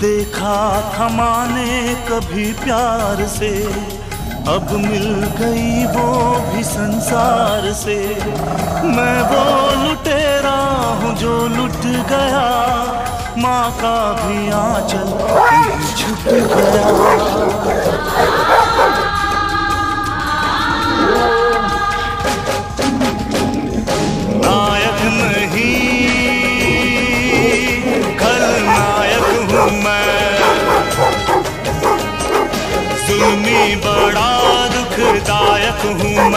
देखा था थमाने कभी प्यार से, अब मिल गई वो भी संसार से। मैं वो लुटेरा हूँ जो लुट गया, माँ का भी आंचल जुल्मी बड़ा दुखदायक हूँ मैं।